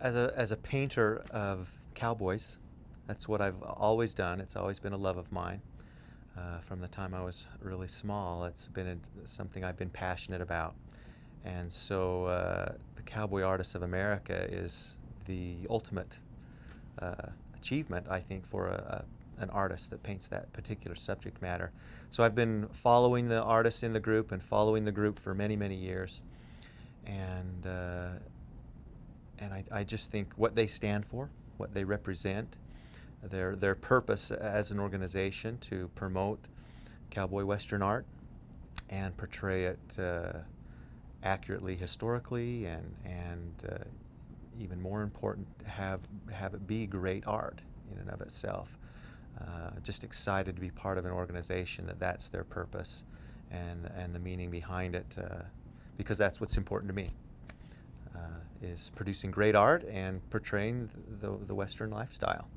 as a as a painter of cowboys, that's what I've always done. It's always been a love of mine. Uh, from the time I was really small, it's been a, something I've been passionate about. And so, uh, the Cowboy Artists of America is the ultimate uh, achievement, I think, for a, a, an artist that paints that particular subject matter. So I've been following the artists in the group and following the group for many, many years. And uh, and I, I just think what they stand for, what they represent, their their purpose as an organization to promote cowboy western art and portray it uh, accurately historically and and uh, even more important have have it be great art in and of itself. Uh, just excited to be part of an organization that that's their purpose and and the meaning behind it uh, because that's what's important to me is producing great art and portraying the, the Western lifestyle.